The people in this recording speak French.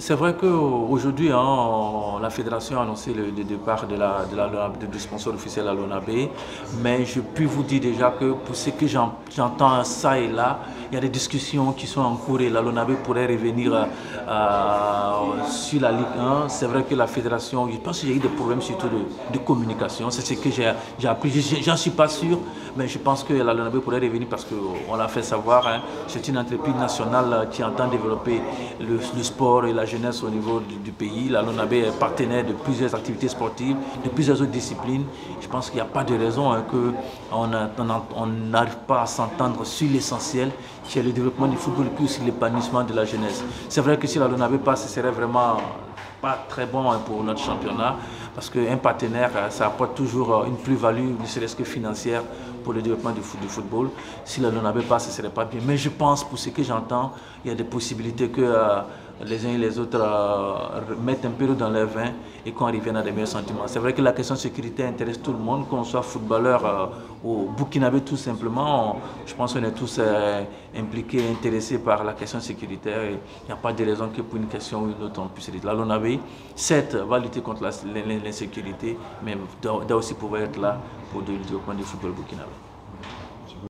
C'est vrai qu'aujourd'hui, hein, la fédération a annoncé le, départ de la, de du sponsor officiel à l'ONAB, mais je puis vous dire déjà que pour ce que j'entends ça et là, il y a des discussions qui sont en cours et la LONAB pourrait revenir euh, sur la Ligue 1. C'est vrai que la fédération, je pense qu'il y a eu des problèmes surtout de, communication, c'est ce que j'ai appris. J'en suis pas sûr, mais je pense que la LONAB pourrait revenir parce qu'on l'a fait savoir. Hein. c'est une entreprise nationale qui entend développer le, le sport et la jeunesse au niveau du, pays. La LONAB est partenaire de plusieurs activités sportives, de plusieurs autres disciplines. Je pense qu'il n'y a pas de raison hein, qu'on n'arrive pas à s'entendre sur l'essentiel, qui est le développement du football et puis l'épanouissement de la jeunesse. C'est vrai que si la LONAB passe, ce serait vraiment pas très bon hein, pour notre championnat parce qu'un partenaire, euh, ça apporte toujours euh, une plus-value, ne serait-ce que financière, pour le développement du, football. Si la LONAB passe, ce serait pas bien. Mais je pense, pour ce que j'entends, il y a des possibilités que euh, les uns et les autres mettent un peu dans leur vin et qu'on revienne à des meilleurs sentiments. C'est vrai que la question sécurité intéresse tout le monde, qu'on soit footballeur ou burkinabé tout simplement. je pense qu'on est tous impliqués, intéressés par la question sécuritaire. Il n'y a pas de raison que pour une question ou une autre on puisse dire. La LONAB, certes, va lutter contre l'insécurité, mais doit aussi pouvoir être là pour le développement du football burkinabé.